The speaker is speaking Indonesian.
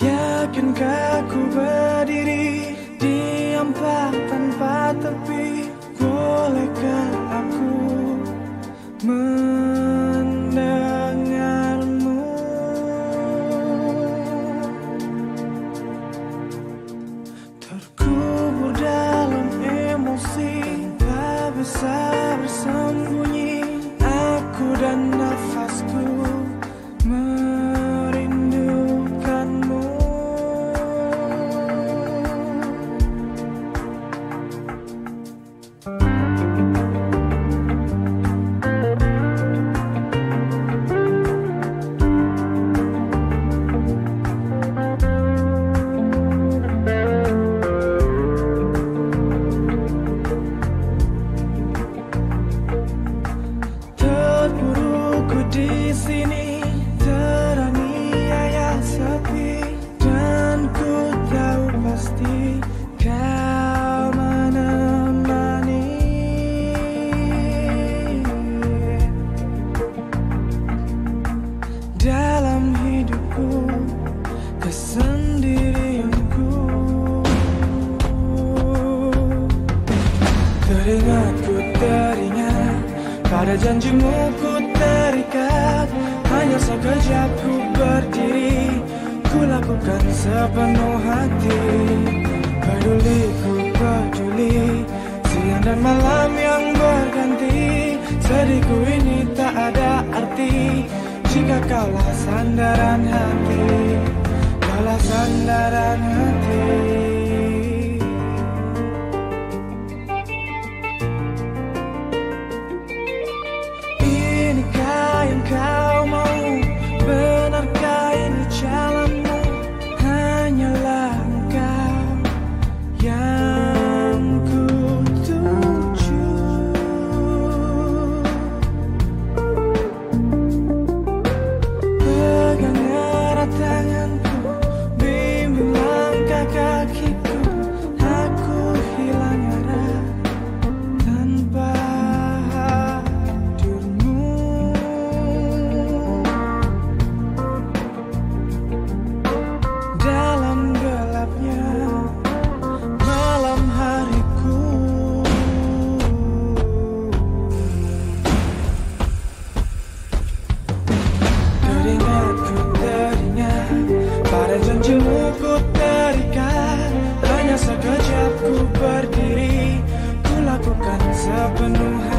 Yakinkah ku berdiri diam tanpa tepi. Teringatku teringat. Pada janjimu ku terikat. Hanya sekejap ku berdiri. Ku lakukan sepenuh hati. Peduli ku peduli. Siang dan malam yang berganti. Sedihku ini tak ada arti. Jika kaulah sandaran hati Kaulah sandaran hati Janjimu ku terikat Hanya sekejap ku berdiri Ku lakukan sepenuh hati